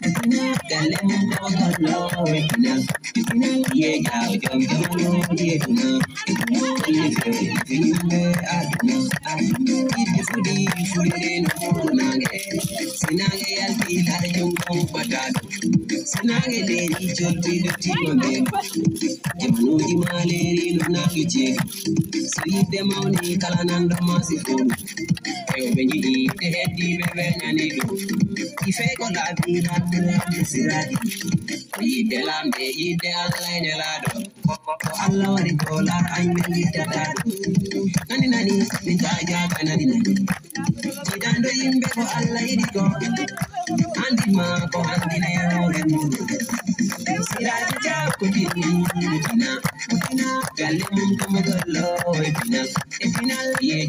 Sinage leri jolbi dotti mabe Jamanuji maleri lunagi jegi Siride mauni kala nando masi fulu Ayo benjidi te heddi bebe nyani do Ife ko labi ratu siradi Yide lambe yide Allah nyalado Allah anyu yide dadu Nani nani nani yimbe ko Allah yidi ko Andi ma ko andi Ye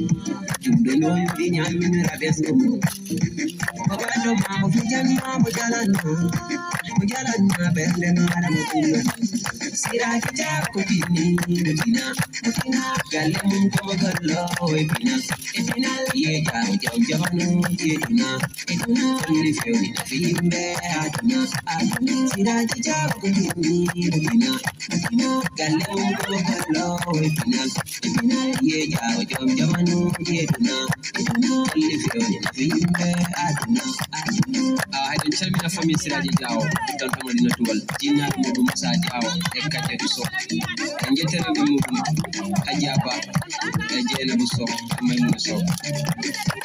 mo ɗumma Siraki jakko tinni mo tina Mo tina galle mum komo gallo e bina E bina ye jaro jam jamanu e duna E duna kolli fewni nafi aduna aduna Siraki jakko tinni mo tina Mo galle mum komo gallo e bina E ye jaro jam jamanu e duna E duna kolli fewni nafi aduna aduna haydin calmina famille siraji diawo ton to madina tugal jinnaɓe muɗum moussa diawo e kaddedi sow e jettereɓe muɗum haji ba. E jeenabou sow e maymuda sow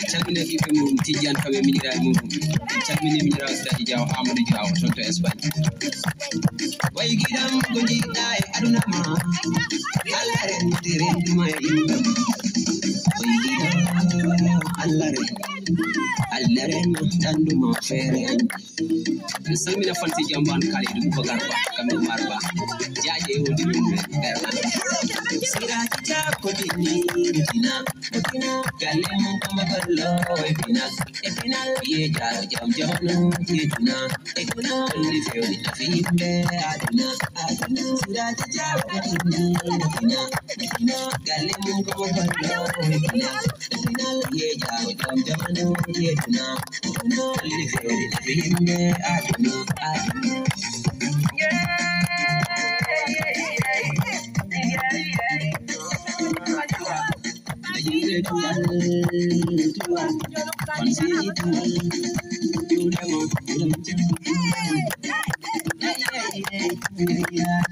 e calmina ɓiɓɓe muɗum tijjani kaɓe miñiraɓe muɗum en calmini miñiraɓe siraji diawo amadou diawo toon to espagne way giɗam ko jiɗɗa e aduna ma. Allah rende renduma e ma. Way allah allah ren ɗanduma feere en en salmina fanti jamban kala ɗum bogar ba kamɓe mar ba jaaje wodi ɗum ɓerna siraki jakko dinni dina dina. Galle mum kama gallo e dina e dina ye jaro jam jamanu e dina e dina kolli fewni nafi yimɓe aduna aduna Ayire tuwal